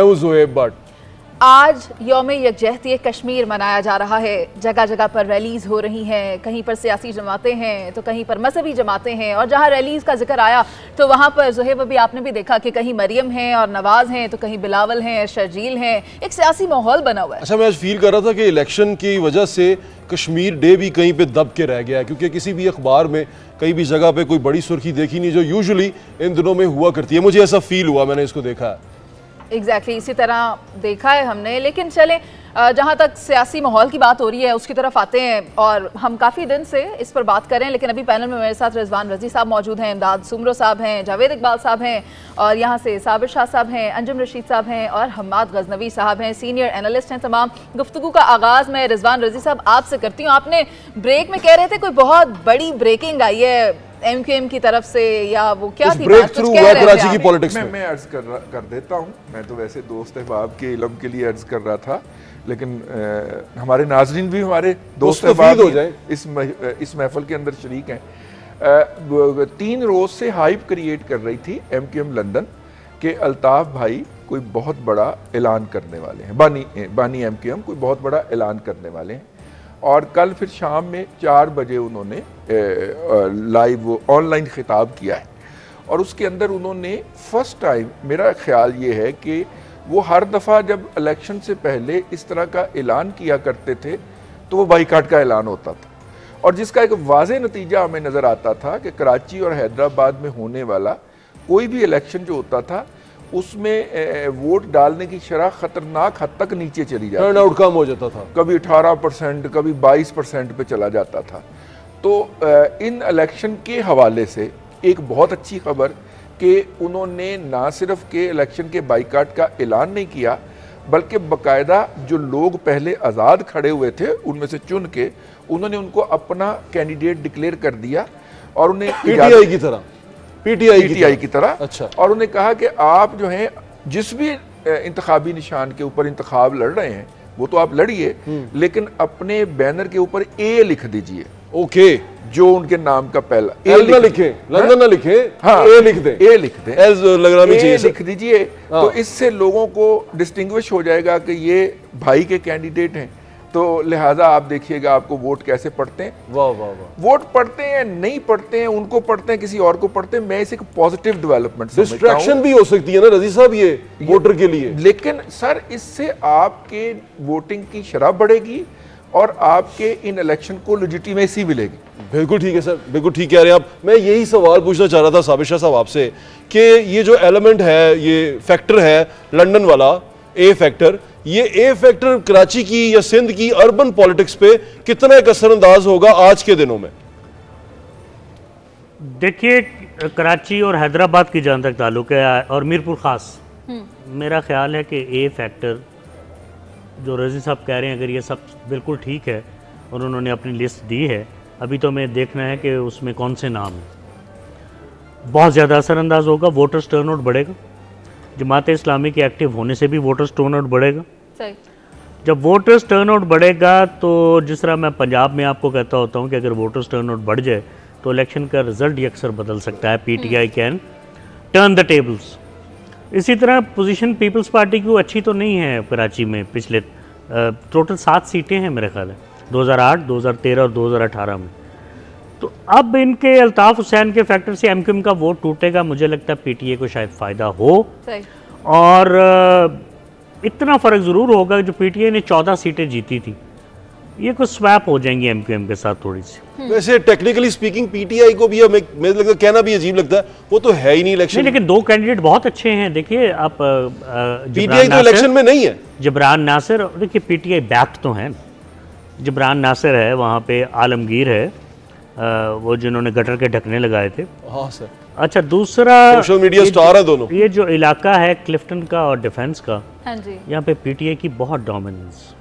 But आज योम यकजहती कश्मीर मनाया जा रहा है। जगह जगह पर रैलीज हो रही हैं कहीं पर सियासी जमातें हैं तो कहीं पर मजहबी जमातें हैं और जहाँ रैलीज का ज़िक्र आया तो वहाँ पर जुहेब अभी आपने भी देखा कि कहीं मरियम हैं और नवाज़ हैं तो कहीं बिलावल हैं शर्जील हैं एक सियासी माहौल बना हुआ है। अच्छा मैं आज फील कर रहा था कि इलेक्शन की वजह से कश्मीर डे भी कहीं पे दब के रह गया है क्योंकि किसी भी अखबार में कहीं भी जगह पे कोई बड़ी सुर्खी देखी नहीं जो यूजुअली इन दिनों में हुआ करती है। मुझे ऐसा फील हुआ मैंने इसको देखा है। एग्जैक्टली exactly, इसी तरह देखा है हमने। लेकिन चलें जहाँ तक सियासी माहौल की बात हो रही है उसकी तरफ़ आते हैं और हम काफ़ी दिन से इस पर बात करें लेकिन अभी पैनल में मेरे साथ रिजवान रज़ी साहब मौजूद हैं इमदाद सुमरो साहब हैं जावेद इकबाल साहब हैं और यहाँ से साबिर शाह साहब हैं अंजुम रशीद साहब हैं और हमाद गजनवी साहब हैं सीनियर एनालिस्ट हैं तमाम। गुफ्तु का आगाज़ मैं रिजवान रज़ी साहब आपसे करती हूँ। आपने ब्रेक में कह रहे थे कोई बहुत बड़ी ब्रेकिंग आई है एमक्यूएम की तरफ़ से या वो क्या थी ब्रेक थ्रू हुआ कराची की पॉलिटिक्स में मैं। अर्ज़ कर कर देता हूँ। मैं तो वैसे दोस्त अहबाब के इलम के लिए अर्ज़ कर रहा था लेकिन आ, हमारे नाजरीन भी हमारे दोस्त अहबाब हो जाए। इस इस महफल के अंदर शरीक हैं। तीन रोज से हाइप क्रिएट कर रही थी एम क्यू एम लंदन के अल्ताफ भाई कोई बहुत बड़ा ऐलान करने वाले हैं। बानी बानी एम क्यू एम कोई बहुत बड़ा ऐलान करने वाले हैं। और कल फिर शाम में चार बजे उन्होंने लाइव ऑनलाइन खिताब किया है। और उसके अंदर उन्होंने फ़र्स्ट टाइम मेरा ख्याल ये है कि वो हर दफ़ा जब इलेक्शन से पहले इस तरह का ऐलान किया करते थे तो वो बाईकाट का ऐलान होता था। और जिसका एक वाज नतीजा हमें नज़र आता था कि कराची और हैदराबाद में होने वाला कोई भी इलेक्शन जो होता था उसमें वोट डालने की शरह खतरनाक हद तक नीचे चली जाती टर्न आउट कम हो जाता था। कभी 18 परसेंट कभी 22 परसेंट पे चला जाता था। तो इन इलेक्शन के हवाले से एक बहुत अच्छी खबर कि उन्होंने ना सिर्फ़ के इलेक्शन के बाइकाट का ऐलान नहीं किया बल्कि बकायदा जो लोग पहले आज़ाद खड़े हुए थे उनमें से चुन के उन्होंने उनको अपना कैंडिडेट डिक्लेयर कर दिया और उन्हें की तरह। पीटीआई पीटीआई की तरह। अच्छा। और उन्होंने कहा कि आप जो हैं जिस भी इंतखाबी निशान के ऊपर इंतखाब लड़ रहे हैं वो तो आप लड़िए हम्म। लेकिन अपने बैनर के ऊपर ए लिख दीजिए। ओके। जो उनके नाम का पहला ए ना लिखे लंदन ना लिखे हाँ। ए लिख दे। ए लिख दे। एज लगना भी चाहिए लिख दीजिए। तो हाँ। इससे लोगों को डिस्टिंग्विश हो जाएगा कि ये भाई के कैंडिडेट हैं। तो लिहाजा आप देखिएगा आपको वोट कैसे पढ़ते हैं। वाह वाह वाह। वोट पढ़ते हैं नहीं पढ़ते हैं उनको पढ़ते हैं किसी और को पढ़ते हैं। मैं इसे एक पॉजिटिव डेवलपमेंट डिस्ट्रैक्शन भी हो सकती है ना रज़ी साहब ये वोटर के लिए। लेकिन सर इससे आपके वोटिंग की शराब बढ़ेगी और आपके इन इलेक्शन को लेजिटिमेसी मिलेगी। बिल्कुल ठीक है सर। बिल्कुल ठीक कह रहे हैं आप। मैं यही सवाल पूछना चाह रहा था साबिर शाह साहब आपसे कि ये जो एलिमेंट है ये फैक्टर है लंदन वाला ए फैक्टर ये ए फैक्टर कराची की या सिंध की अर्बन पॉलिटिक्स पे कितना एक असरअंदाज होगा आज के दिनों में? देखिए कराची और हैदराबाद की जहाँ तक ताल्लुक है और मीरपुर ख़ास हम्म। मेरा ख्याल है कि ए फैक्टर जो रज़ी साहब कह रहे हैं अगर ये सब बिल्कुल ठीक है और उन्होंने अपनी लिस्ट दी है अभी तो हमें देखना है कि उसमें कौन से नाम हैं। बहुत ज़्यादा असरअंदाज होगा वोटर्स टर्नआउट बढ़ेगा। जमात इस्लामी के एक्टिव होने से भी वोटर्स टर्न आउट बढ़ेगा। सही। जब वोटर्स टर्न आउट बढ़ेगा तो जिस तरह मैं पंजाब में आपको कहता होता हूँ कि अगर वोटर्स टर्न आउट बढ़ जाए तो इलेक्शन का रिज़ल्ट ही अक्सर बदल सकता है P T I can turn the tables. इसी तरह पोजीशन पीपल्स पार्टी की अच्छी तो नहीं है कराची में पिछले टोटल सात सीटें हैं मेरे ख्याल है 2008, 2013 और 2018 में। तो अब इनके अल्ताफ़ हुसैन के फैक्टर से एमक्यूएम का वोट टूटेगा। मुझे लगता है पीटीए को शायद फ़ायदा हो। और इतना फ़र्क ज़रूर होगा जो पीटीए ने 14 सीटें जीती थी ये कुछ स्वैप हो जाएँगी एमक्यूएम के साथ थोड़ी सी। हम्म। वैसे टेक्निकली स्पीकिंग पीटीआई को भी हमें मुझे लगता है कहना भी अजीब लगता है वो तो है ही नहीं इलेक्शन लेकिन दो कैंडिडेट बहुत अच्छे हैं। देखिए आप पीटीआई तो इलेक्शन में नहीं है। जबरान नासिर देखिए पीटीआई बैक तो है। जबरान नासिर है वहाँ पे आलमगीर है। वो जिन्होंने गटर के ढकने लगाए थे। हाँ सर। अच्छा दूसरा सोशल मीडिया स्टार है दोनों। ये जो इलाका है क्लिफ्टन का और डिफेंस का हाँ जी। यहाँ पे पीटीए की बहुत डोमिनेंस